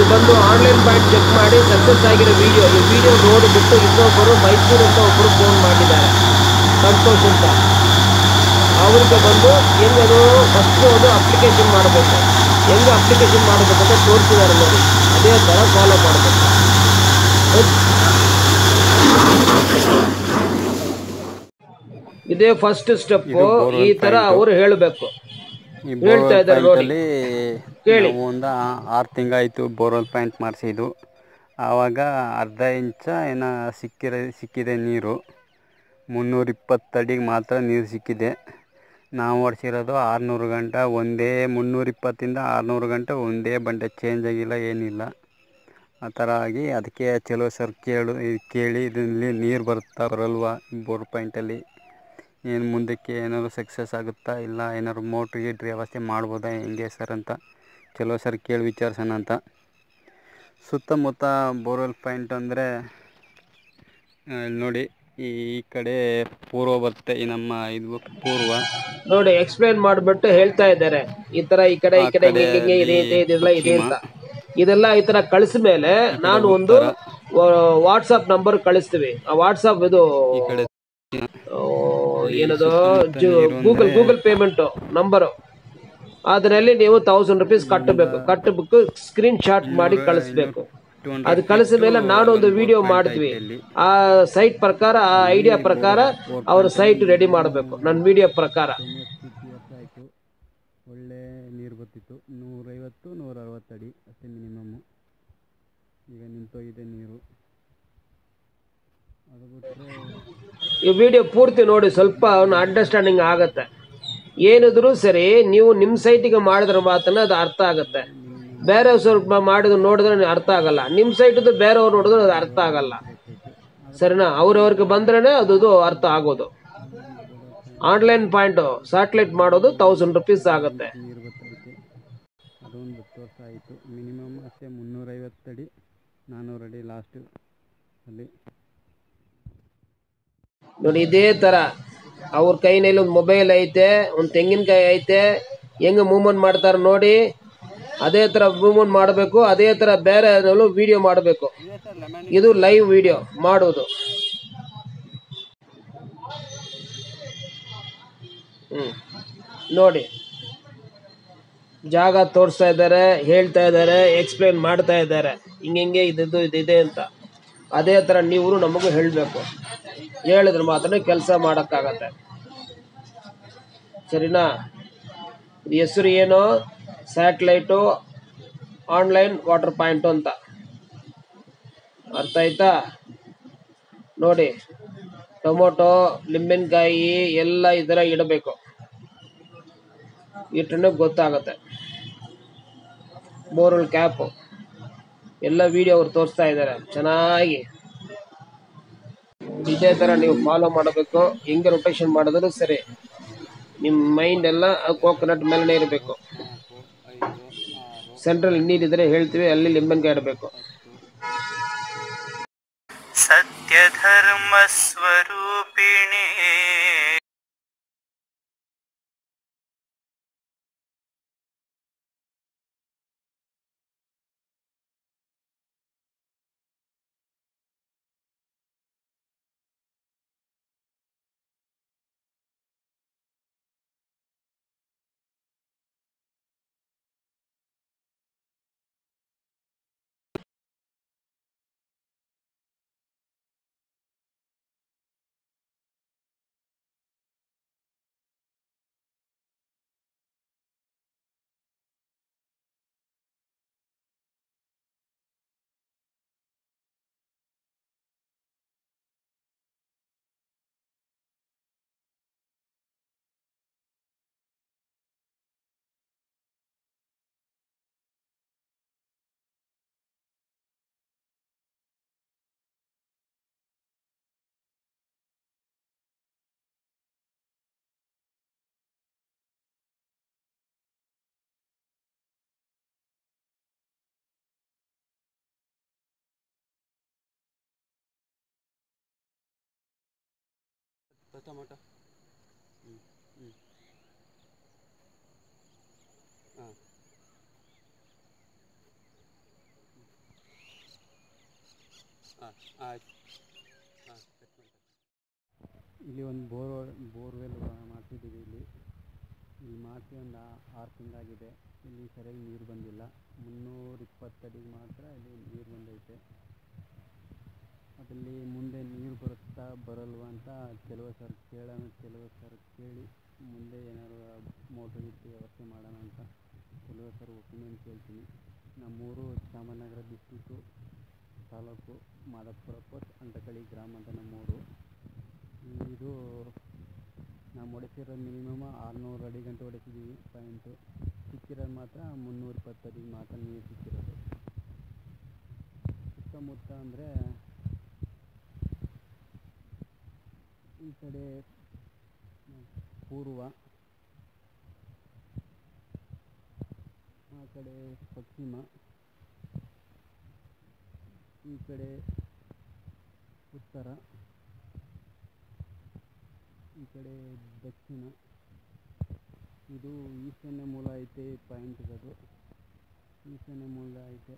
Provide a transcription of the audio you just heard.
ಇದು ಬಂದು online point check ಮಾಡಿ ಸಕ್ಸಸ್ ಆಗಿರೋ ವಿಡಿಯೋ ಈ ವಿಡಿಯೋ ನೋಡಿಬಿಟ್ಟು ಇನ್ನೊಬ್ಬರು ಮೈಸೂರು ಅಂತ ಒಬ್ಬರು ಫೋನ್ ಮಾಡಿದ್ದಾರೆ. ಸಂತೋಷ್ ಅಂತ. ಅವ್ರಿಗೆ ಬಂದು ಹೆಂಗದು ಫಸ್ಟು ಅದು ಅಪ್ಲಿಕೇಶನ್ ಮಾಡಬೇಕು. ಹೆಂಗೆ ಅಪ್ಲಿಕೇಶನ್ ಮಾಡಬೇಕು ಅಂತ ತೋರಿಸಿದ್ದಾರೆ ನೋಡಿ. ಅದೇ ಥರ ಫಾಲೋ ಮಾಡಬೇಕು. ಇದೇ ಫಸ್ಟ್ ಸ್ಟೆಪ್ ಇದು ಈ ತರ. ಅವರು ಹೇಳಬೇಕು. ಹೇಳ್ತಾ ಇದ್ದಾರೆ ನೋಡಿ. ಕೇಳಿ. ಒಂದು ಆರು ತಿಂಗಳಾಯಿತು ಬೋರ್ವೆಲ್ ಪಾಯಿಂಟ್ ಮಾಡಿಸಿದ್ದು. ಆವಾಗ ಅರ್ಧ ಇಂಚ ಏನೋ ಸಿಕ್ಕಿರ, ಸಿಕ್ಕಿದೆ ನೀರು. ಮುನ್ನೂರ ಇಪ್ಪತ್ತಡಿಗೆ ಮಾತ್ರ ನೀರು ಸಿಕ್ಕಿದೆ. ನಾವು ಹೊಡ್ಸಿರೋದು ಆರುನೂರು ಗಂಟೆ, ಒಂದೇ ಮುನ್ನೂರ ಇಪ್ಪತ್ತಿಂದ ಆರುನೂರು ಗಂಟೆ ಒಂದೇ ಬಂಡೆ ಚೇಂಜ್ ಆಗಿಲ್ಲ, ಏನಿಲ್ಲ. ಆ ಥರ ಆಗಿ ಅದಕ್ಕೆ ಚಲೋ ಸರ್ ಕೇಳು, ಕೇಳಿ ಇದರಲ್ಲಿ ನೀರು ಬರುತ್ತಾ ಬರಲ್ವಾ ಬೋರ್ ಪಾಯಿಂಟಲ್ಲಿ ಏನು ಮುಂದಕ್ಕೆ ಏನಾದ್ರು ಸಕ್ಸಸ್ ಆಗುತ್ತಾ ಇಲ್ಲ? ಏನಾದ್ರು ಮೋಟ್ರ್ ಗೀಟ್ರ್ ವ್ಯವಸ್ಥೆ ಮಾಡ್ಬೋದಾ ಹೆಂಗೆ ಸರ್ ಅಂತ? ಚಲೋ ಸರ್ ಕೇಳಿ ವಿಚಾರಿಸೋಣ ಅಂತ. ಸುತ್ತಮುತ್ತ ಬೋರ್ವೆಲ್ ಪಾಯಿಂಟ್ ಅಂದರೆ ನೋಡಿ ಈ ಕಡೆ ಪೂರ್ವ ಬರುತ್ತೆ ಈ ನಮ್ಮ ಇದು ಪೂರ್ವ. ನೋಡಿ ಎಕ್ಸ್ಪ್ಲೈನ್ ಮಾಡಿಬಿಟ್ಟು ಹೇಳ್ತಾ ಇದ್ದಾರೆ. ಈ ತರ ಈ ಕಡೆ ಈ ಕಡೆ ಕಡೆ ಹಿಂಗೆ ಹಿಂಗೆ ಇದೆ ಇದೆ ಇದೆಲ್ಲ ಇದೆ ಅಂತ. ಇದೆಲ್ಲ ಈ ತರ ಕಳಿಸ ಮೇಲೆ ನಾನು ಒಂದು ವಾಟ್ಸಪ್ ನಂಬರ್ ಕಳಿಸ್ತೀವಿ. ಆ ವಾಟ್ಸಪ್ ಇದು ಈ ಕಡೆ ಏನದು? ಗೂಗಲ್ ಗೂಗಲ್ ಪೇಮೆಂಟ್ ನಂಬರು ಅದರಲ್ಲಿ ನೀವು ತೌಸಂಡ್ ರುಪೀಸ್ ಕಟ್ಟಬೇಕು. ಕಟ್ಟಬೇಕು ಸ್ಕ್ರೀನ್ ಶಾಟ್ ಮಾಡಿ ಕಳಿಸ್ಬೇಕು. ಅದು ಕಳಿಸಿದ ಮೇಲೆ ನಾನು ಒಂದು ವಿಡಿಯೋ ಮಾಡಿದ್ವಿ ಆ ಸೈಟ್ ಪ್ರಕಾರ ಆ ಐಡಿಯಾ ಪ್ರಕಾರ ಅವ್ರ ಸೈಟ್ ರೆಡಿ ಮಾಡಬೇಕು ನನ್ನ ವಿಡಿಯೋ ಪ್ರಕಾರ. ಒಳ್ಳೆ ನೀರು ಬರ್ತಿತ್ತು ನೂರೈವತ್ತು ನೂರ ಅರವತ್ತು ಅಡಿ ಅಷ್ಟೇ ಮಿನಿಮಮ್ಮು ಈಗ ನಿಂತೋಗಿದೆ ನೀರು. ಅದು ಬಿಟ್ಟರೆ ಈ ವಿಡಿಯೋ ಪೂರ್ತಿ ನೋಡಿ ಸ್ವಲ್ಪ ಅಂಡರ್ಸ್ಟ್ಯಾಂಡಿಂಗ್ ಆಗತ್ತೆ. ಏನಿದ್ರು ಸರಿ, ನೀವು ನಿಮ್ಮ ಸೈಟಿಗೆ ಮಾಡಿದ್ರೆ ಮಾತ್ರ ಅದು ಅರ್ಥ ಆಗುತ್ತೆ. ಬೇರೆ ಸ್ವಲ್ಪ ಮಾಡಿದ್ರು ನೋಡಿದ್ರೆ ಅರ್ಥ ಆಗಲ್ಲ. ನಿಮ್ಮ ಸೈಟದ್ದು ಬೇರೆಯವ್ರು ನೋಡಿದ್ರೆ ಅದು ಅರ್ಥ ಆಗಲ್ಲ. ಸರಿನಾ? ಅವ್ರವ್ರಿಗೆ ಬಂದ್ರೇ ಅದು ಅರ್ಥ ಆಗೋದು. ಆನ್ಲೈನ್ ಪಾಯಿಂಟ್ ಸ್ಯಾಟಲೈಟ್ ಮಾಡೋದು ತೌಸಂಡ್ ರುಪೀಸ್ ಆಗುತ್ತೆ. ಆಯಿತು. ಮಿನಿಮಮ್ ಅಷ್ಟೇ ಮುನ್ನೂರೈವತ್ತು ಅಡಿ ನಾನ್ನೂರು ಅಡಿ ಲಾಸ್ಟು ಅಲ್ಲಿ. ನೋಡಿ, ಇದೇ ತರ. ಅವ್ರ ಕೈನಲ್ಲಿ ಒಂದು ಮೊಬೈಲ್ ಐತೆ, ಒಂದು ತೆಂಗಿನಕಾಯಿ ಐತೆ. ಹೆಂಗೆ ಮೂವ್ಮೆಂಟ್ ಮಾಡ್ತಾರೆ ನೋಡಿ. ಅದೇ ತರ ಮೂವ್ಮೆಂಟ್ ಮಾಡಬೇಕು, ಅದೇ ತರ ಬೇರೆ ವಿಡಿಯೋ ಮಾಡಬೇಕು. ಇದು ಲೈವ್ ವಿಡಿಯೋ ಮಾಡೋದು ಹ್ಮ್. ನೋಡಿ. ಜಾಗ ತೋರಿಸ್ತಾ ಇದ್ದಾರೆ, ಹೇಳ್ತಾ ಇದ್ದಾರೆ ಎಕ್ಸ್ಪ್ಲೇನ್ ಮಾಡ್ತಾ ಇದ್ದಾರೆ. ಹಿಂಗೆ ಹಿಂಗೆ ಇದು ಇದಿದೆ ಅಂತ. ಅದೇ ಥರ ನೀವು ನಮಗೂ ಹೇಳಬೇಕು. ಹೇಳಿದ್ರೆ ಮಾತ್ರ ಕೆಲಸ ಮಾಡೋಕ್ಕಾಗತ್ತೆ. ಸರಿನಾ? ಹೆಸರು ಏನು? ಸ್ಯಾಟ್ಲೈಟು, ಆನ್ಲೈನ್ ವಾಟರ್ ಪಾಯಿಂಟು ಅಂತ. ಅರ್ಥ ಆಯ್ತಾ? ನೋಡಿ, ಟೊಮೊಟೊ, ಲಿಂಬಿನಕಾಯಿ ಎಲ್ಲ ಇದರ ಇಡಬೇಕು. ಇಟ್ಟರೆ ಗೊತ್ತಾಗುತ್ತೆ. Borewell cap. ಎಲ್ಲ ವಿಡಿಯೋ ಅವ್ರು ತೋರಿಸ್ತಾ ಇದ್ದಾರೆ ಚೆನ್ನಾಗಿ. ಇದೇ ತರ ನೀವು ಫಾಲೋ ಮಾಡಬೇಕು. ಹೆಂಗೆ ರೊಟೇಷನ್ ಮಾಡಿದ್ರು ಸರಿ. ನಿಮ್ಮ ಮೈಂಡ್ ಎಲ್ಲ ಕೋಕೋನಟ್ ಮೇಲೆ ಇರಬೇಕು. ಸೆಂಟ್ರಲ್ ನೀರಿದ್ರೆ ಹೇಳ್ತೀವಿ, ಅಲ್ಲಿ ಲಿಂಬನ್ ಇಡಬೇಕು ಸತ್ಯ ಧರ್ಮ ಸ್ವರೂಪಿಣಿ. ಟೊಮೊಟೊ ಹ್ಞೂ ಹ್ಞೂ ಹಾಂ. ಇಲ್ಲಿ ಒಂದು ಬೋರ್ ಬೋರ್ವೆಲ್ ಮಾಡ್ತಿದ್ದೀವಿ ಇಲ್ಲಿ. ಇಲ್ಲಿ ಮಾಡಿಸಿ ಒಂದು ಆರು ತಿಂಗಳಾಗಿದೆ. ಇಲ್ಲಿ ಸರಿಯಾಗಿ ನೀರು ಬಂದಿಲ್ಲ. ಮುನ್ನೂರ ಇಪ್ಪತ್ತಡಿಗೆ ಮಾತ್ರ ಇಲ್ಲಿ ನೀರು ಬಂದೈತೆ. ಅದರಲ್ಲಿ ಮುಂದೆ ನೀರು ಬರುತ್ತಾ ಬರಲ್ವಾ ಅಂತ ಕೆಲವು ಸರ್ ಕೇಳೋಣ, ಕೆಲವು ಸರ್ ಕೇಳಿ ಮುಂದೆ ಏನಾದ್ರು ಮೋಟ್ರ್ ಇಟ್ಟು ವ್ಯವಸ್ಥೆ ಮಾಡೋಣ ಅಂತ ಕೆಲವು ಸರ್ ಒಪಿನಿಯನ್ ಕೇಳ್ತೀನಿ. ನಮ್ಮೂರು ಚಾಮರಾಜನಗರ ಡಿಸ್ಟಿಕ್ಕು ತಾಲೂಕು ಮಾದಪ್ಪುರ ಪೋಸ್ಟ್ ಅಂಟಕಳ್ಳಿ ಗ್ರಾಮ ಅಂತ ನಮ್ಮೂರು. ಇದು ನಾವು ಹೊಡೆಸಿರೋ ಮಿನಿಮಮ್ ಆರುನೂರು ಅಡಿ ಗಂಟೆ ಹೊಡೆಸಿದ್ದೀವಿ ಪಾಯಿಂಟು. ಸಿಕ್ಕಿರೋದು ಮಾತ್ರ ಮುನ್ನೂರ ಇಪ್ಪತ್ತು ಅಡಿಗೆ ಮಾತ್ರ ನೀರು ಸಿಕ್ಕಿರೋದು. ಸುತ್ತಮುತ್ತ ಅಂದರೆ ಈ ಕಡೆ ಪೂರ್ವ. ಆ ಕಡೆ ಪಶ್ಚಿಮ. ಈ ಕಡೆ ಉತ್ತರ. ಈ ಕಡೆ ದಕ್ಷಿಣ. ಇದು ಈಶಾನ್ಯ ಮೂಲ ಐತೆ ಪಾಯಿಂಟ್ ಇರೋದು ಈಶಾನ್ಯ ಮೂಲ ಐತೆ.